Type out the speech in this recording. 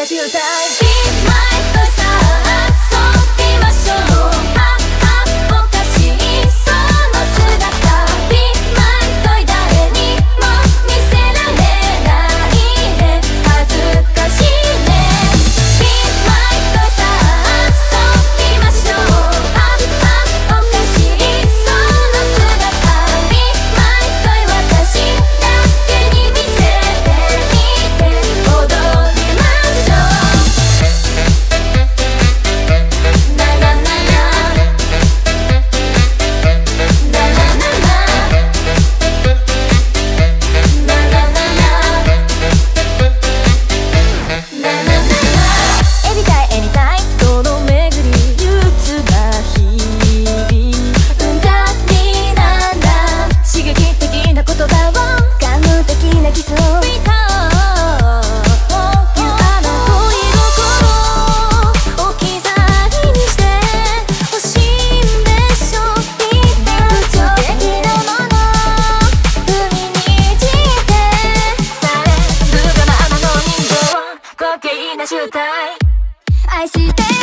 な状な集会愛して